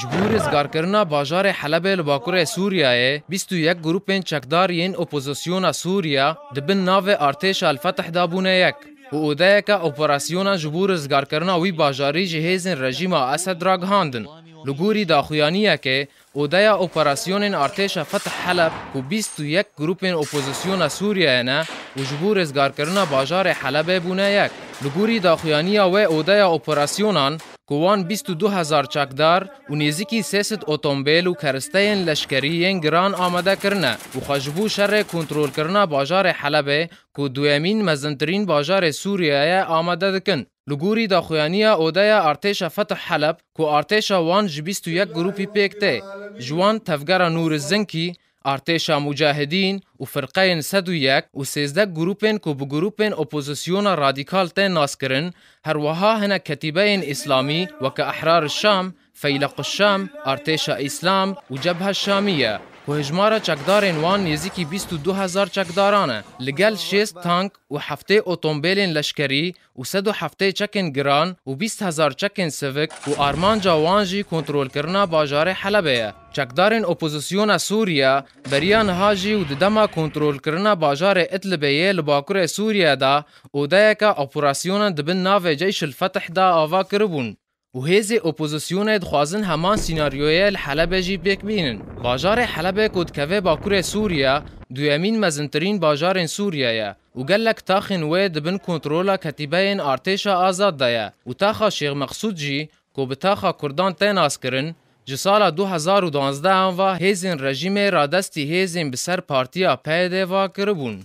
جبور ازگارکرنا باجار حلب لباکور سوریه 21 گروپین چکدار ین اپوزیسیون سوریا دبن ناو آرتش الفتح دابونه یک. و اودایکا اپراسیونا جبور ازگارکرنا وی باجاری جهیزن رژیم اسد را گهاندن. لگوری داخویانیه که اودایا اپراسیون آرتش فتح حلب و 21 گروپین اپوزیسیون سوریه نه و جبور ازگارکرنا باجار حلب بونه یک. لگوری داخویانیه و اودایا اپراسیونان کوان 22 هزار چکدار و نزیکی سیست اتومبیل و کرستین لشکریین گران آماده کرنه و خجبو شر کنترول کرنا باجار حلبه که دویمین مزنترین باجار سوریه آماده دکن. لگوری داخویانیا اودایا ارتش فتح حلب که ارتش وان جبیست و یک گروپی پیکته جوان تفگر نور الزنکی ارتشا مجاهدین و فرقین سد و یک و سیزده گروپین که به گروپین اپوزیسیون رادیکال تین ناس کرن هر وها هنه کتیبین اسلامی و احرار الشام فیلق الشام ارتشا اسلام و جبهه الشامیه و هجمارا چکدارین وان نزیکی 22 هزار چکدارانه لگل 6 تانک و هفته اتومبیلین لشکری و 107 چکن گران و 20 هزار چکن سوک و آرمانجا وانجی کنترول کرنا باجار حلبه چکدارین اپوزیسیون سوریا بریان هاجی و ددما کنترول کرنا باجار اتلبیه لباکور سوریا دا و دایکا اپراسیون دبن ناو جیش الفتح دا آوا کربون و هیزه اپوزیسیون دخوازن همان سیناریوی حلب جی بیک بینن. باجار حلب کود کوه باکور سوریا دویمین مزنترین باجار سوریا و گلک تاخن وی دبن کنترولا کتیبه این ارتش آزاد دایا و تاخا شیغ مقصود جی که به تاخا کردان تین آس کرن جسالا دو هزار و دانزده هنوا هیزین رژیم را دستی هیزین بسر پارتیا پیده و کربون.